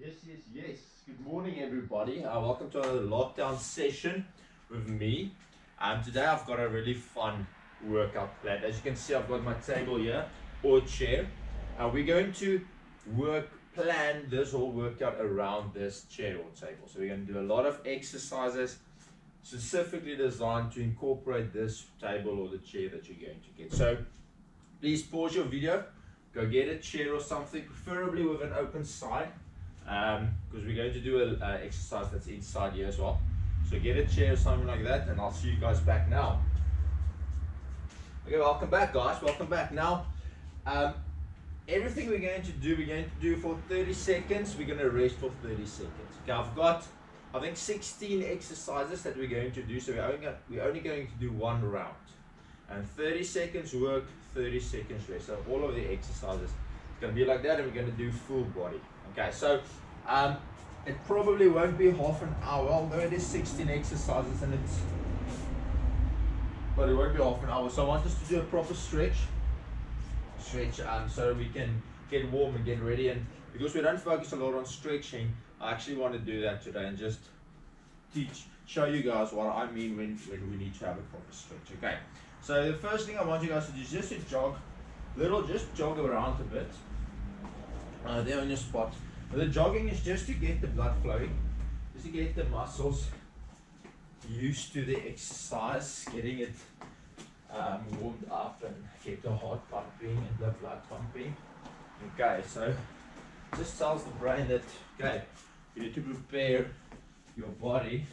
Yes, yes, yes. Good morning, everybody. Uh, welcome to another lockdown session with me. Um, today I've got a really fun workout plan. As you can see, I've got my table here or chair. Uh, we're going to work plan this whole workout around this chair or table. So we're going to do a lot of exercises specifically designed to incorporate this table or the chair that you're going to get. So please pause your video, go get a chair or something, preferably with an open side because um, we're going to do an exercise that's inside here as well. So get a chair or something like that and I'll see you guys back now. Okay, welcome back guys, welcome back. Now, um, everything we're going to do, we're going to do for 30 seconds, we're going to rest for 30 seconds. Okay, I've got, I think 16 exercises that we're going to do, so we're only, we're only going to do one round. And 30 seconds work, 30 seconds rest. So all of the exercises, it's going to be like that and we're going to do full body. Okay, so um, it probably won't be half an hour, although it is 16 exercises and it's, but it won't be half an hour. So I want us to do a proper stretch, stretch um, so we can get warm and get ready. And because we don't focus a lot on stretching, I actually want to do that today and just teach, show you guys what I mean when, when we need to have a proper stretch. Okay, so the first thing I want you guys to do is just to jog, little, just jog around a bit. Uh, there on your spot. The jogging is just to get the blood flowing, just to get the muscles used to the exercise, getting it um, warmed up and get the heart pumping and the blood pumping. Okay, so just tells the brain that okay, you need to prepare your body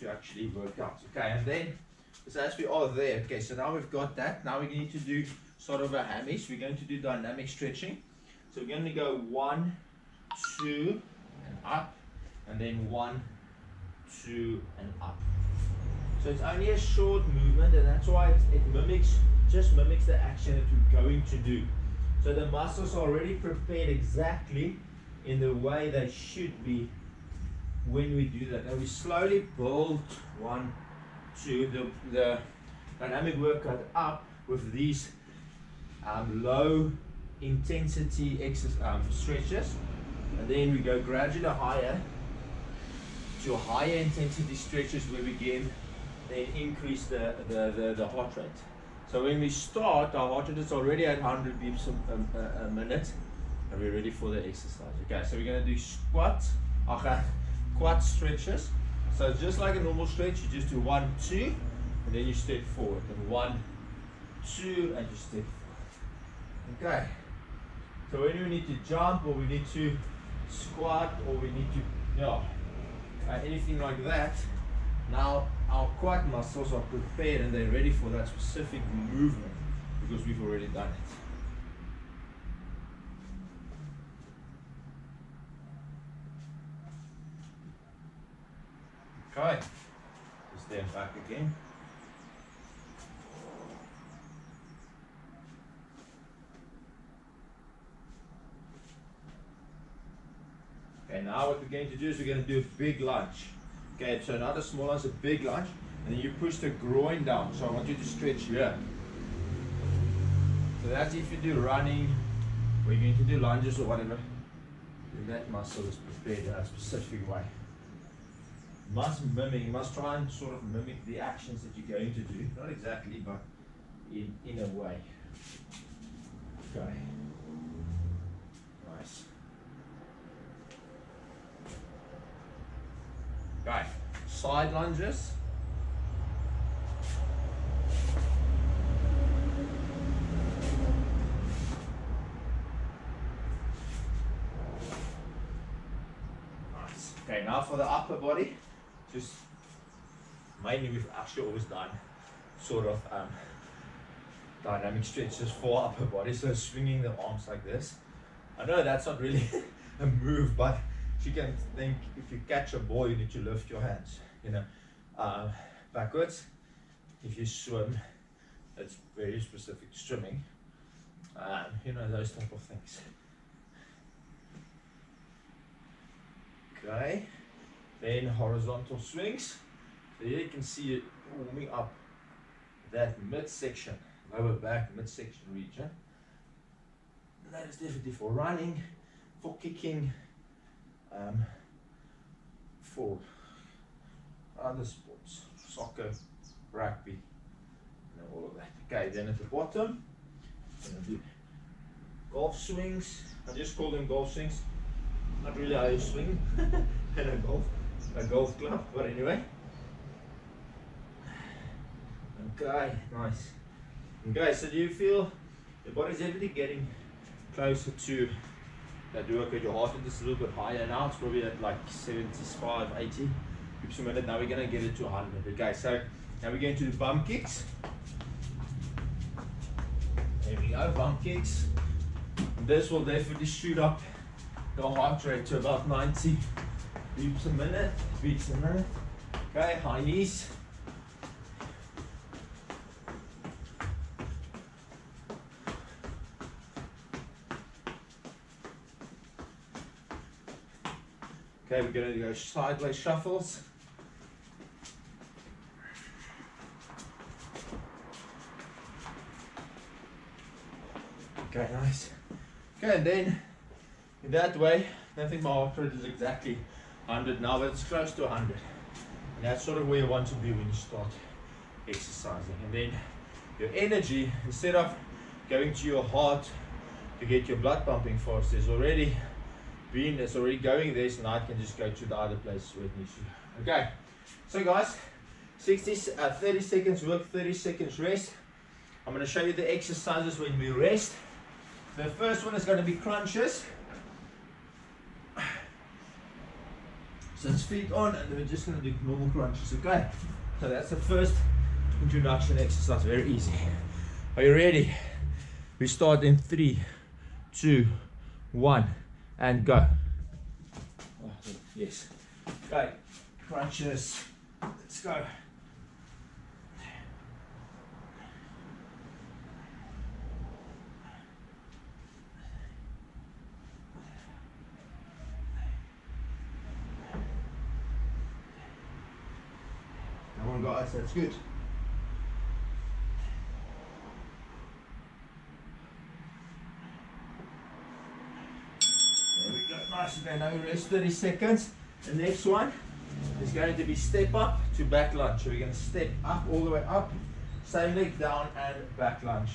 to actually work out. Okay, and then so as we are there, okay, so now we've got that. Now we need to do sort of a hammy. So we're going to do dynamic stretching. So we're going to go one, two, and up, and then one, two, and up. So it's only a short movement, and that's why it, mimics, just mimics the action that we're going to do. So the muscles are already prepared exactly in the way they should be when we do that. And we slowly build one, two, the, the dynamic workout up with these um, low intensity exercise, um, stretches and then we go gradually higher to higher intensity stretches where we begin then increase the, the, the, the heart rate. So when we start, our heart rate is already at 100 beats a, a, a, minute and we're ready for the exercise. Okay, so we're going to do squat, okay, quad stretches. So just like a normal stretch, you just do one, two, and then you step forward. And one, two, and you step forward. Okay. So when we need to jump or we need to squat or we need to, know, uh, anything like that, now our quad muscles are prepared and they're ready for that specific movement because we've already done it. Okay, just stand back again. Okay, now what we're going to do is we're going to do a big lunge. Okay, so not a small lunge, a big lunge. And then you push the groin down. So I want you to stretch here. So that's if you do running, or you're going to do lunges or whatever. That muscle is prepared in a specific way. You must mimic, you must try and sort of mimic the actions that you're going to do. Not exactly, but in, in a way. Okay. Nice. Okay, side lunges. Nice. Okay, now for the upper body, just mainly we've actually always done sort of um, dynamic stretches for upper body, so swinging the arms like this. I know that's not really a move, but you can think if you catch a ball, you need to lift your hands, you know, uh, backwards. If you swim, it's very specific to swimming. Um, you know, those type of things. Okay, then horizontal swings. So here you can see it warming up that midsection, lower back midsection region. And that is definitely for running, for kicking, um, for other sports, soccer, rugby, and all of that. Okay, then at the bottom, golf swings. I just call them golf swings. Not really how you swing in a golf, a golf club, but anyway. Okay, nice. Okay, so do you feel your body's definitely getting closer to that workout? Your heart rate is a little bit higher now. It's probably at like 75, 80 beats a minute. Now we're gonna get it to 100. Okay, so now we're going to do bump kicks. There we go, bump kicks. And this will definitely shoot up the heart rate to about 90 beats a minute. Beats a minute. Okay, high knees. Okay, we're going to go sideways shuffles. Okay, nice. Okay, and then in that way, I think my heart rate is exactly 100 now, but it's close to 100. And that's sort of where you want to be when you start exercising. And then your energy, instead of going to your heart to get your blood pumping fast, is already being it's already going there, so now I can just go to the other place where it needs to. Okay, so guys, 60, uh, 30 seconds work, 30 seconds rest. I'm going to show you the exercises when we rest. The first one is going to be crunches. So it's feet on, and then we're just going to do normal crunches. Okay, so that's the first introduction exercise. Very easy. Are you ready? We start in three, two, one and go. Oh, yes. Okay, crunches. Let's go. Come on guys, that's good. Nice, okay, now rest 30 seconds. The next one is going to be step up to back lunge. So we're going to step up all the way up, same leg down and back lunge.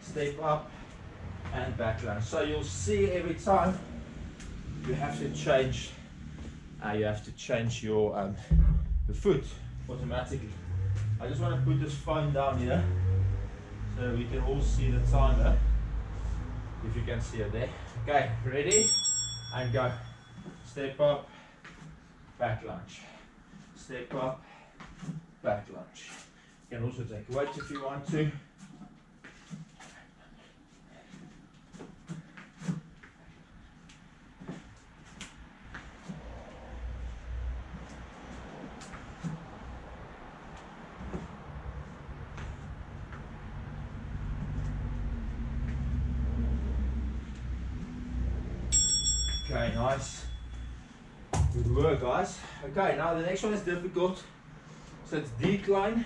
Step up and back lunge. So you'll see every time you have to change, uh, you have to change your um, the foot automatically. I just want to put this phone down here so we can all see the timer. If you can see it there. Okay, ready? And go. Step up, back lunge. Step up, back lunge. You can also take weights if you want to. Okay, nice. Good work, guys. Okay, now the next one is difficult. So it's decline,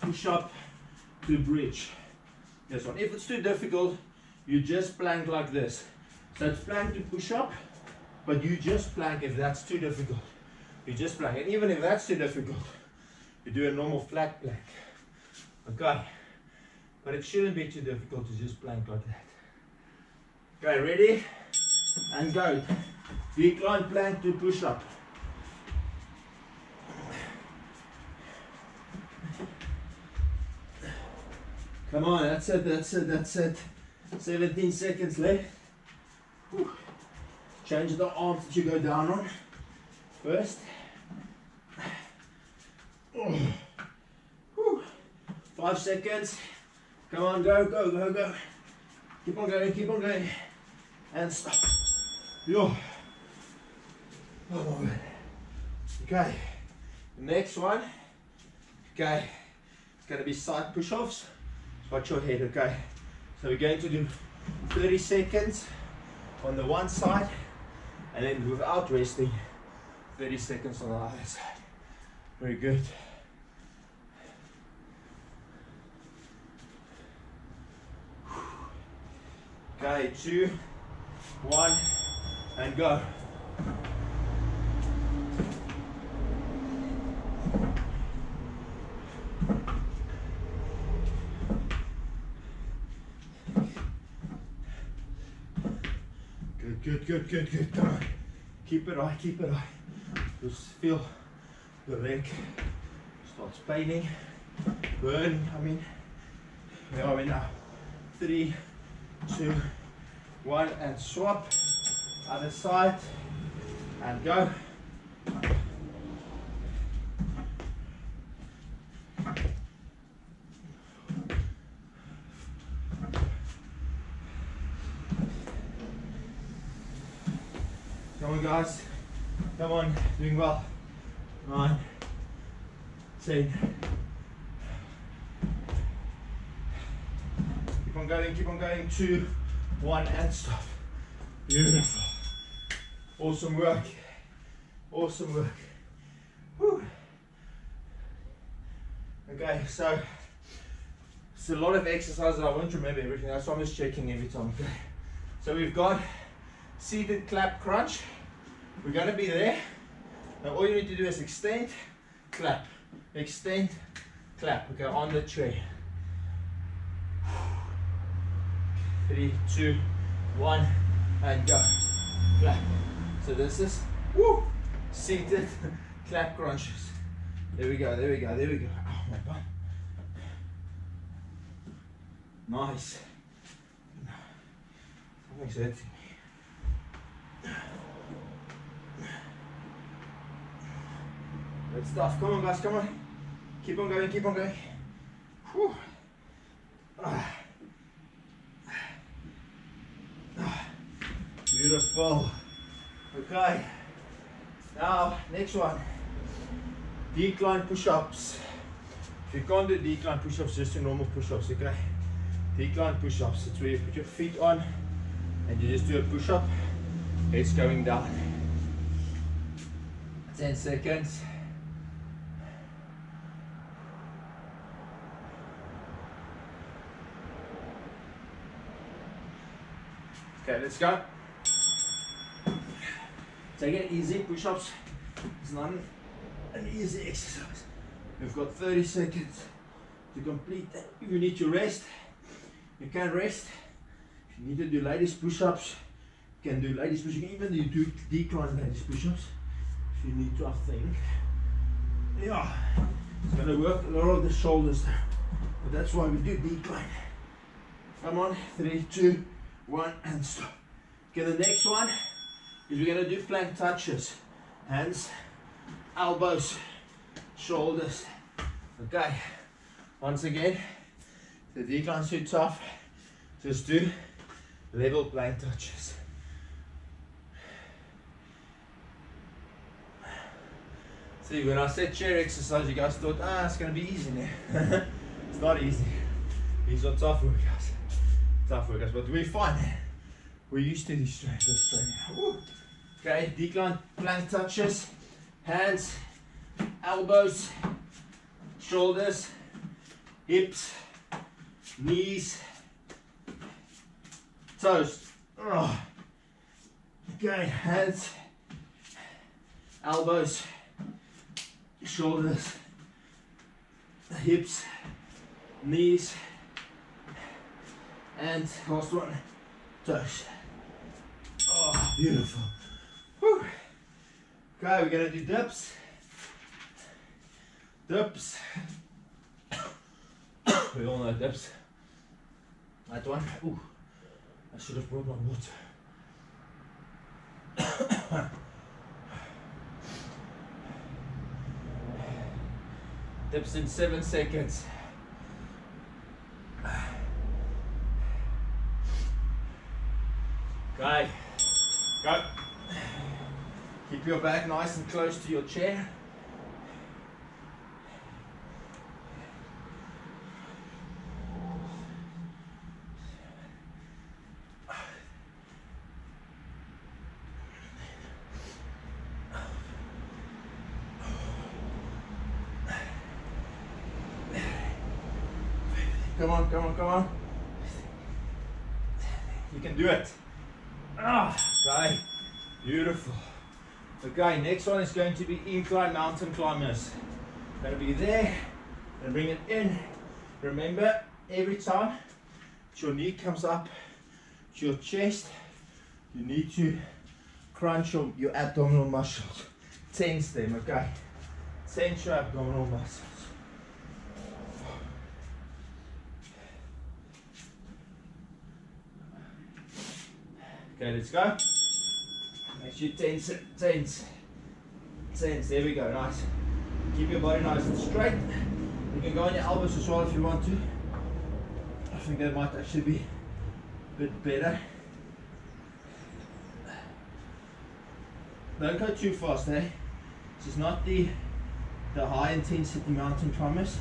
push up to bridge. This one. If it's too difficult, you just plank like this. So it's plank to push up, but you just plank if that's too difficult. You just plank. And even if that's too difficult, you do a normal flat plank. Okay. But it shouldn't be too difficult to just plank like that. Okay, ready? and go. Decline plank to push up. Come on, that's it, that's it, that's it. 17 seconds left. Change the arms that you go down on first. Five seconds. Come on, go, go, go, go. Keep on going, keep on going. And stop. Yo. Oh. Okay. next one. Okay. It's to be side push-offs. Watch your head, okay? So we're going to do 30 seconds on the one side and then without resting 30 seconds on the other side. Very good. Okay, two, one, and go. Good, good, good. Keep it high, keep it high. Just feel the leg starts paining, burning. I mean, where are we now? Three, two, one, and swap. Other side, and go. Come on, guys. Come on, doing well. Nine, ten. Keep on going, keep on going. Two, one, and stop. Beautiful. Awesome work. Awesome work. Whew. Okay, so it's a lot of exercises. I won't remember everything. That's why I'm just checking every time. Okay. So we've got seated clap crunch. We're to be there. Now all you need to do is extend, clap, extend, clap. Okay, on the chair. Three, two, one, and go. Clap. So this is woo, seated clap crunches. There we go, there we go, there we go. Oh, my bum. Nice. Something's hurting Good stuff. Come on, guys, come on. Keep on going, keep on going. Whew. Beautiful. Okay. Now, next one. Decline push-ups. If you can't do decline push-ups, just do normal push-ups, okay? Decline push-ups. It's where you put your feet on and you just do a push-up. It's going down. 10 seconds. Okay, let's go. Take it easy, push-ups. It's not an easy exercise. We've got 30 seconds to complete that. If you need to rest, you can rest. If you need to do ladies push-ups, you can do ladies push-ups. You even do decline ladies push-ups. If you need to, I think. Yeah, it's gonna work a lot of the shoulders there. But that's why we do decline. Come on, three, two, one, and stop. Okay, the next one is we're gonna do plank touches. Hands, elbows, shoulders. Okay, once again, the decline's too tough. Just do level plank touches. See, when I said chair exercise, you guys thought, ah, it's gonna be easy now. it's not easy. These are tough workouts. Tough workouts, but we're fine. We're used to these training. Okay, decline plank touches, hands, elbows, shoulders, hips, knees, toes. Okay, hands, elbows, shoulders, hips, knees, and last one, toes. Oh, beautiful. Whew. Okay, we're gonna do dips. Dips. we all know dips. That one. Ooh, I should have brought my water. Dips in seven seconds. Okay, go. Your back nice and close to your chair. Come on, come on, come on. You can do it. Ah, okay, beautiful. Okay, next one is going to be incline mountain climbers. Gonna be there and bring it in. Remember, every time your knee comes up to your chest, you need to crunch your, your abdominal muscles. Tense them, okay? Tense your abdominal muscles. Okay, let's go. Tense, there we go, nice. Keep your body nice and straight. You can go on your elbows as well if you want to. I think that might actually be a bit better. Don't go too fast, eh? This is not the the high intensity mountain climbers.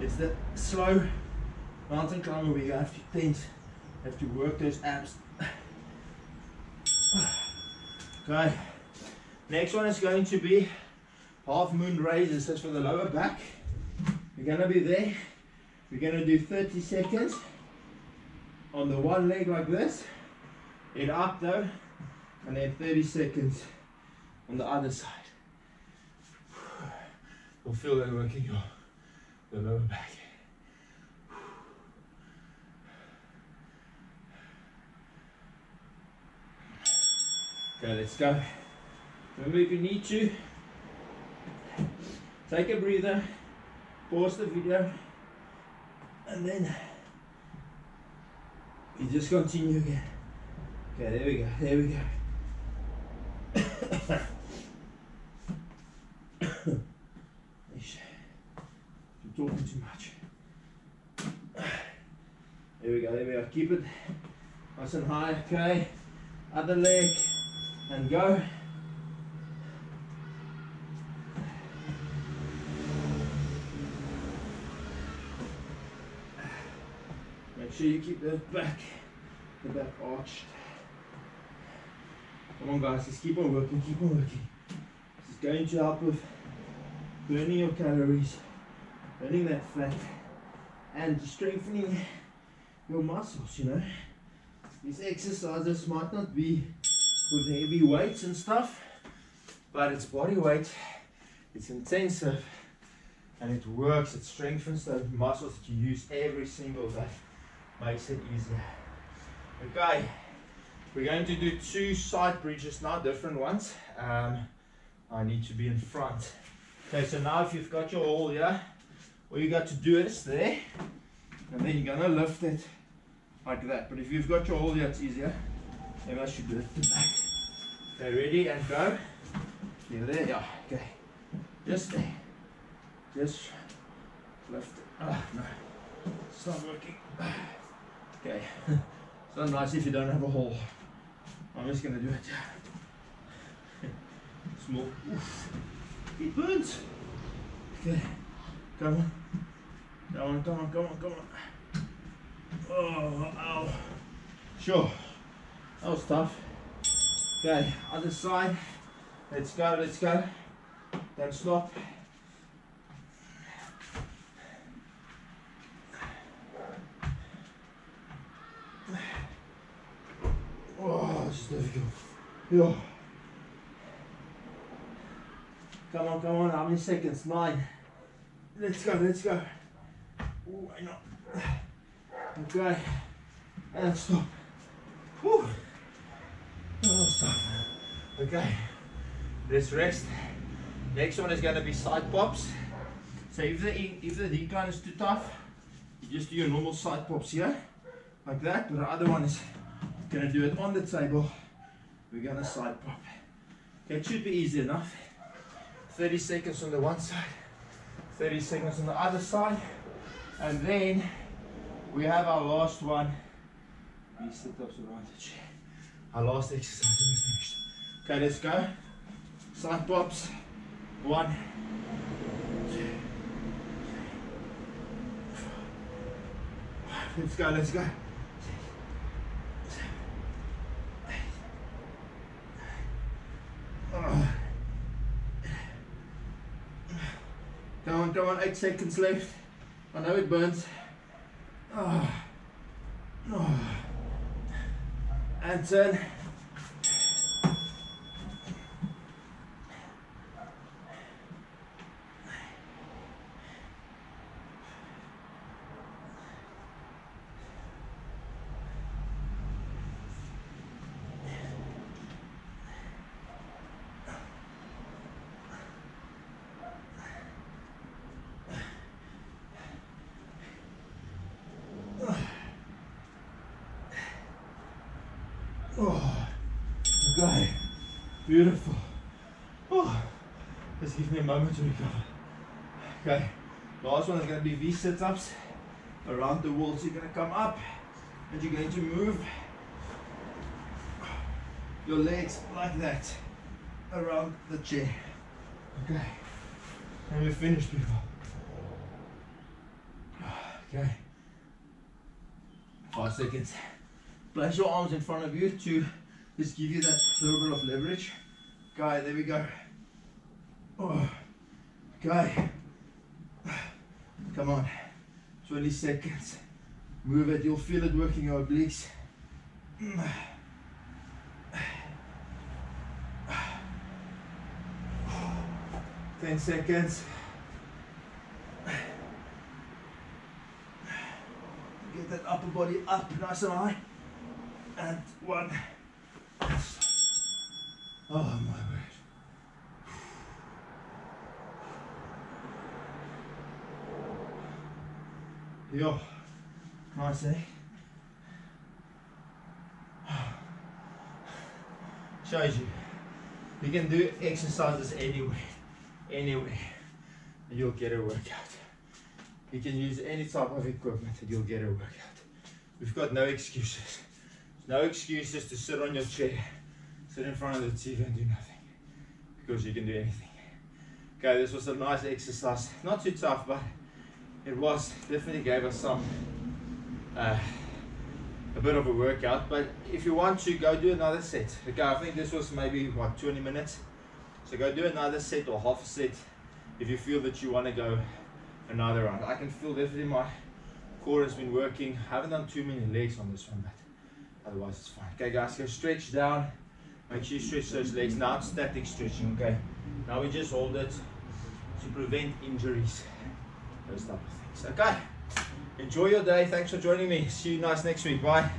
It's the slow mountain climber where you have to tense, have to work those abs. Okay. Next one is going to be half moon raises. That's for the lower back. We're gonna be there. We're gonna do 30 seconds on the one leg like this. Head up though, and then 30 seconds on the other side. You'll feel that working your the lower back. Okay, let's go. Remember if you need to, take a breather, pause the video, and then you just continue again. Okay, there we go, there we go. You're talking too much. There we go, there we go. Keep it nice and high, okay? Other leg, and go. Make sure you keep the back, the back arched. Come on guys, just keep on working, keep on working. This is going to help with burning your calories, burning that fat, and strengthening your muscles, you know. These exercises might not be with heavy weights and stuff, but it's body weight, it's intensive, and it works, it strengthens the muscles that you use every single day makes it easier. Okay, we're going to do two side bridges now, different ones. Um, I need to be in front. Okay, so now if you've got your hole here, all you got to do is there, and then you're gonna lift it like that. But if you've got your hole here, it's easier. Maybe I should do it the back. Okay, ready and go. Here, there, yeah, okay. Just there. Just lift it. Ah, no, it's not working. Okay, it's not nice if you don't have a hole. I'm just gonna do it. Small. It burns. Okay, come on. Come on, come on, come on, come on. Oh, ow. Sure. That was tough. Okay, other side. Let's go, let's go. Don't stop. Oh, is difficult. Yeah. Come on, come on, how many seconds? Nine. Let's go, let's go. Oh, I know. Okay. And stop. Whew. Oh, stop. Okay. Let's rest. Next one is going to be side pops. So if the if the decline is too tough, you just do your normal side pops here, like that. But the other one is going to do it on the table. We're going to side pop. Okay, it should be easy enough. 30 seconds on the one side, 30 seconds on the other side, and then we have our last one. We sit ups around the chair. Our last exercise and we finished. Okay, let's go. Side pops. One, two. Let's go, let's go. Come on, eight seconds left. I know it burns. Oh. Oh. And turn. Okay, beautiful. Oh, to recover. Okay, last one is going to be V sit-ups around the wall. So you're going to come up and you're going to move your legs like that around the chair. Okay, and we're finished, people. Okay, five seconds. Place your arms in front of you to just give you that little bit of leverage. Okay, there we go. Oh, okay. Come on. 20 seconds. Move it. You'll feel it working your obliques. 10 seconds. Get that upper body up nice and high. And one. Oh my word. Yo, nice eh? Shows you. You can do exercises anywhere, anywhere, and you'll get a workout. You can use any type of equipment and you'll get a workout. We've got no excuses. No excuses to sit on your chair, sit in front of the TV and do nothing. Because you can do anything. Okay, this was a nice exercise. Not too tough, but it was definitely gave us some uh, a bit of a workout but if you want to go do another set okay I think this was maybe what 20 minutes? So go do another set or half a set if you feel that you want to go another round. I can feel definitely my core has been working. I haven't done too many legs on this one but otherwise it's fine. Okay guys go stretch down. Make sure you stretch those legs. Now it's static stretching okay? Now we just hold it to prevent injuries those type of things. Okay, enjoy your day. Thanks for joining me. See you nice next week. Bye.